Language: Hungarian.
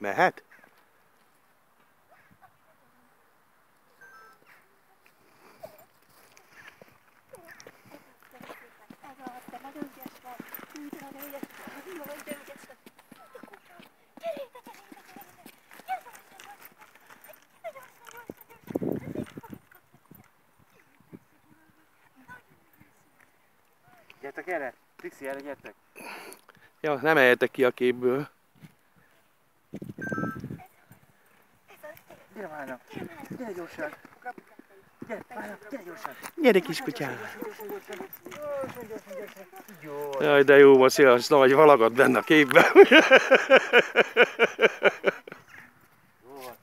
Mehet? Gyertek erre! Trixi, erre gyertek! Ja, nem eheltek ki a képből. Gyere várjam! Gyere gyorsan! Gyere, várjam, gyere gyorsan! Gyere kis kutyám! Jaj, de jó, Maci, az nagy valagad benne a képben. Jó, azt